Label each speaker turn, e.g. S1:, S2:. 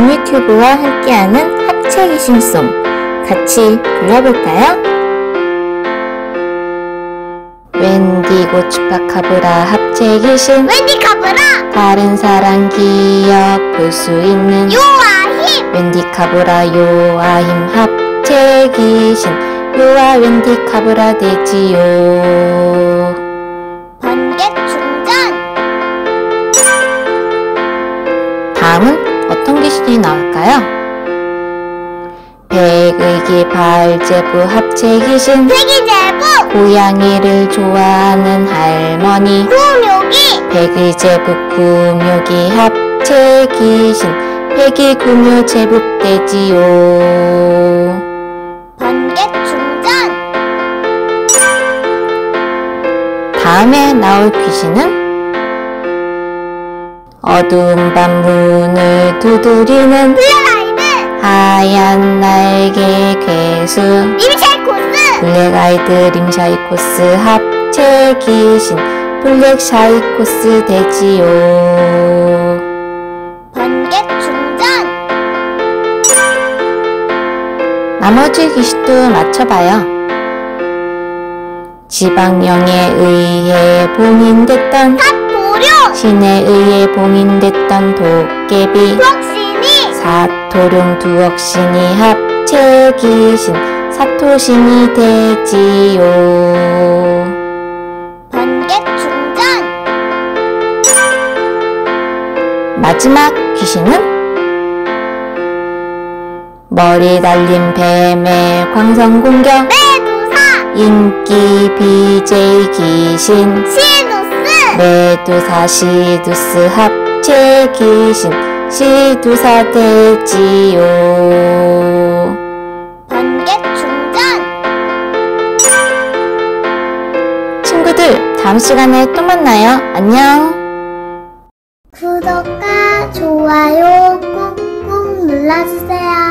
S1: 중유튜브와 함께하는 합체 귀신송. 같이 불러볼까요? 웬디고 추파카브라 합체 귀신
S2: 웬디 카브라!
S1: 다른 사람 기억 볼 수 있는
S2: 요아 힘!
S1: 웬디 카브라 요아 힘 합체 귀신 요아 웬디 카브라 되지요.
S2: 번개 충전!
S1: 다음은 귀신이 나올까요? 백의기 발제부 합체 귀신
S2: 세기제부!
S1: 고양이를 좋아하는 할머니
S2: 구묘기
S1: 백의제부 구묘기 합체 귀신 백이 구묘 제북되지요.
S2: 번개 충전!
S1: 다음에 나올 귀신은 어두운 밤 문을 두드리는
S2: 블랙아이드
S1: 하얀 날개 괴수.
S2: 림샤이코스!
S1: 블랙아이드 림샤이코스 합체 귀신 블랙샤이코스 되지요.
S2: 번개 충전!
S1: 나머지 귀신도 맞춰봐요. 지방령에 의해 봉인됐던
S2: 사토룡
S1: 신에 의해 봉인됐던 도깨비.
S2: 록신이!
S1: 사토룡 두억신이 합체 귀신 사토신이 되지요.
S2: 번개 충전!
S1: 마지막 귀신은? 머리 달린 뱀의 광선 공격.
S2: 메두사!
S1: 인기 BJ 귀신.
S2: 시누 스
S1: 메두사 시두스 합체 귀신 시두사 되지요.
S2: 번개 충전!
S1: 친구들 다음 시간에 또 만나요. 안녕.
S2: 구독과 좋아요 꾹꾹 눌러주세요.